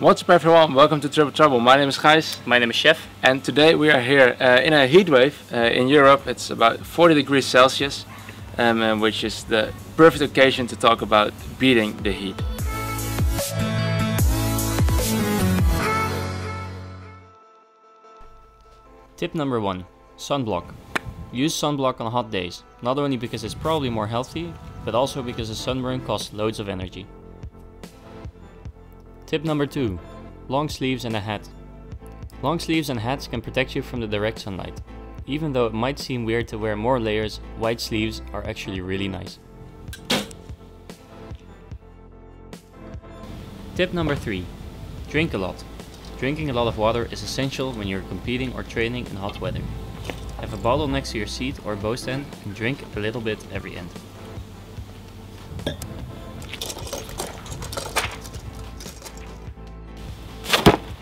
What's up everyone, welcome to Triple Trouble. My name is Gijs. My name is Sjef. And today we are here uh, in a heat wave uh, in Europe. It's about 40 degrees Celsius, um, uh, which is the perfect occasion to talk about beating the heat. Tip number one, sunblock. Use sunblock on hot days, not only because it's probably more healthy, but also because a sunburn costs loads of energy. Tip number 2. Long sleeves and a hat. Long sleeves and hats can protect you from the direct sunlight. Even though it might seem weird to wear more layers, white sleeves are actually really nice. Tip number 3. Drink a lot. Drinking a lot of water is essential when you're competing or training in hot weather. Have a bottle next to your seat or bow stand and drink a little bit every end.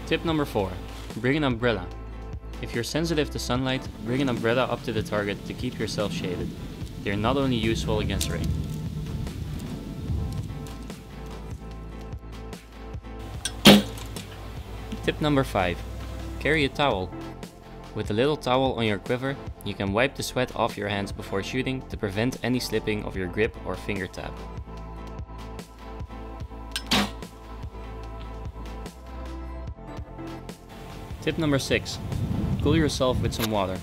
Tip number 4. Bring an umbrella. If you're sensitive to sunlight, bring an umbrella up to the target to keep yourself shaded. They're not only useful against rain. Tip number 5. Carry a towel. With a little towel on your quiver, you can wipe the sweat off your hands before shooting to prevent any slipping of your grip or finger tab. Tip number 6. Cool yourself with some water.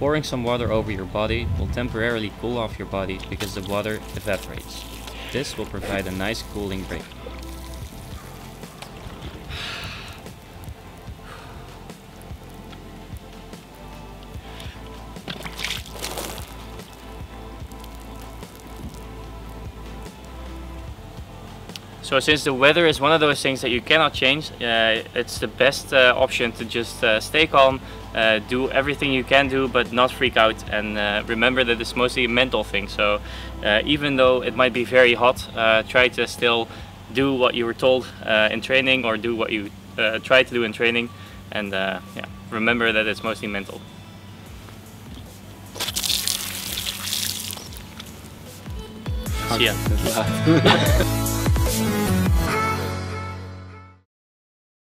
Pouring some water over your body will temporarily cool off your body because the water evaporates. This will provide a nice cooling break. So since the weather is one of those things that you cannot change, uh, it's the best uh, option to just uh, stay calm, uh, do everything you can do, but not freak out. And uh, remember that it's mostly a mental thing. So uh, even though it might be very hot, try to still do what you were told in training or do what you try to do in training. And yeah, remember that it's mostly mental. See ya.